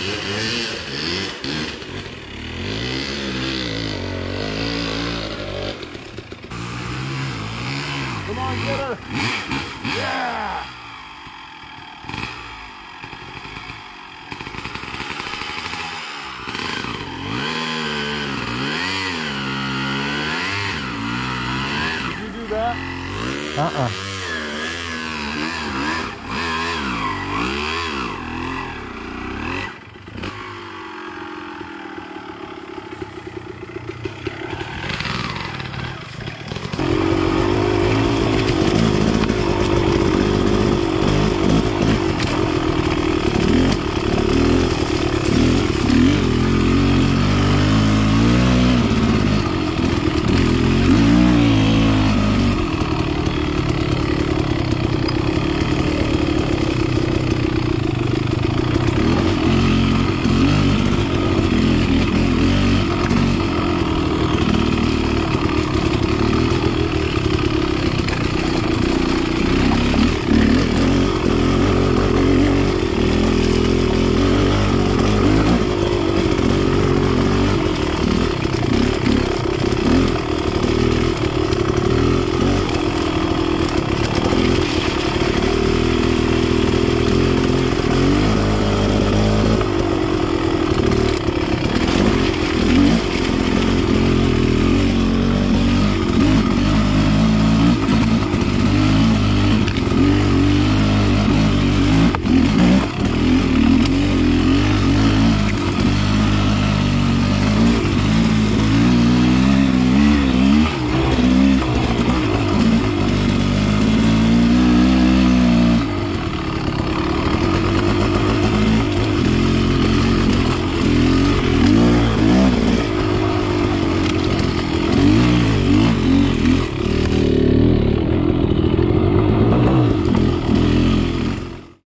Come on, get her! Yeah! Uh-uh.